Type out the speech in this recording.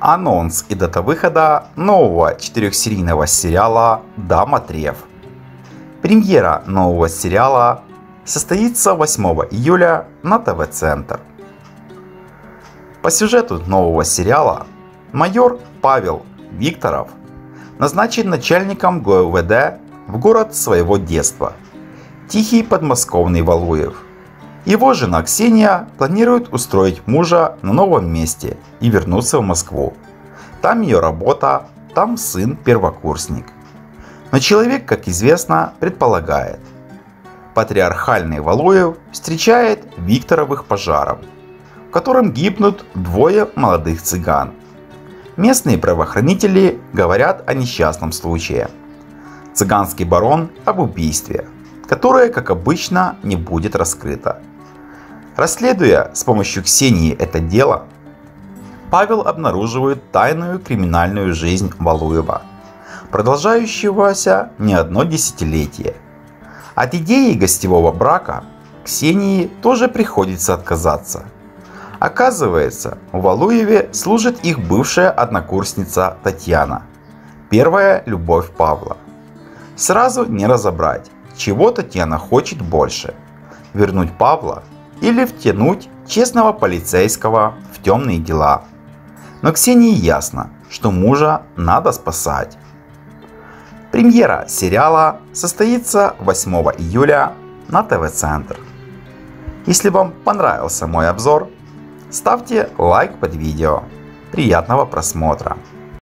Анонс и дата выхода нового четырехсерийного сериала «Дама Трев». Премьера нового сериала состоится 8 июля на ТВ-центр. По сюжету нового сериала майор Павел Викторов назначен начальником ГУВД в город своего детства – Тихий подмосковный Валуев – его жена Ксения планирует устроить мужа на новом месте и вернуться в Москву. Там ее работа, там сын первокурсник. Но человек, как известно, предполагает. Патриархальный Валуев встречает Викторовых пожаров, в котором гибнут двое молодых цыган. Местные правоохранители говорят о несчастном случае. Цыганский барон об убийстве, которое, как обычно, не будет раскрыто. Расследуя с помощью Ксении это дело, Павел обнаруживает тайную криминальную жизнь Валуева, продолжающегося не одно десятилетие. От идеи гостевого брака Ксении тоже приходится отказаться. Оказывается, в Валуеве служит их бывшая однокурсница Татьяна, первая любовь Павла. Сразу не разобрать, чего Татьяна хочет больше – вернуть Павла или втянуть честного полицейского в темные дела. Но Ксении ясно, что мужа надо спасать. Премьера сериала состоится 8 июля на ТВ-центр. Если вам понравился мой обзор, ставьте лайк под видео. Приятного просмотра!